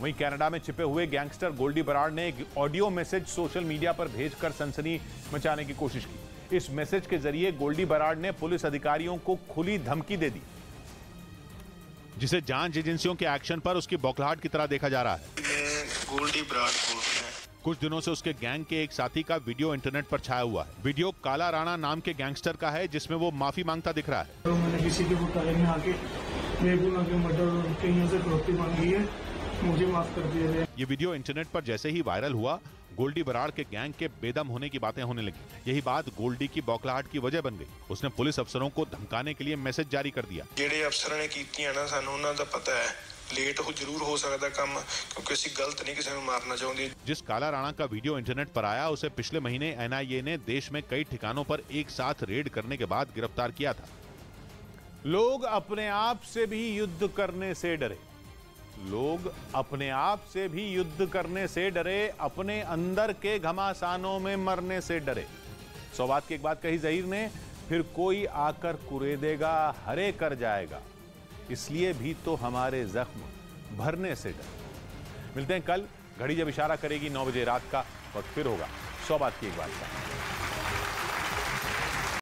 वहीं कनाडा में छिपे हुए गैंगस्टर गोल्डी बराड़ ने एक ऑडियो मैसेज सोशल मीडिया पर भेजकर सनसनी मचाने की कोशिश की। इस मैसेज के ज़रिए गोल्डी बराड़ ने पुलिस अधिकारियों को खुली धमकी दे दी। जिसे जाँच एजेंसियों के एक्शन पर उसकी बौखलाहट की तरह देखा जा रहा है। गोल्डी ब्राड कुछ दिनों से उसके गैंग के एक साथी का वीडियो इंटरनेट पर छाया हुआ है। वीडियो काला राणा नाम के गैंगस्टर का है जिसमें वो माफ़ी माँगता दिख रहा है। तो मैंने किसी के में आके बेगुना के मर्डर से मांगी है। मुझे माफ कर दिया जाए ये वीडियो इंटरनेट पर जैसे ही वायरल हुआ गोल्डी बराड़ के गैंग के बेदम होने की बातें होने लगी यही बात गोल्डी की बौखलाहट की वजह बन गई उसने पुलिस अफसरों को धमकाने के लिए मैसेज जारी कर दिया ਜਿਹੜੇ ਅਫਸਰਾਂ ਨੇ ਕੀਤੀਆਂ ਨਾ ਸਾਨੂੰ ਉਹਨਾਂ ਦਾ ਪਤਾ ਹੈ ਲੇਟ ਹੋ ਜ਼ਰੂਰ ਹੋ ਸਕਦਾ ਕੰਮ ਕਿਉਂਕਿ ਅਸੀਂ ਗਲਤ ਨਹੀਂ ਕਿਸੇ ਨੂੰ ਮਾਰਨਾ ਚਾਹੁੰਦੇ जिस काला राणा का वीडियो इंटरनेट पर आया उसे पिछले महीने एनआईए ने देश में कई ठिकानों पर एक साथ रेड करने के बाद गिरफ्तार किया था लोग अपने आप से भी युद्ध करने से डरे लोग अपने आप से भी युद्ध करने से डरे, अपने अंदर के घमासानों में मरने से डरे। सौबात की एक बात कही जहीर ने, फिर कोई आकर कुरेदेगा हरे कर जाएगा। इसलिए भी तो हमारे जख्म भरने से डरे। मिलते हैं कल, घड़ी जब इशारा करेगी नौ बजे रात का, वक्त फिर होगा। सौ बात की एक बात का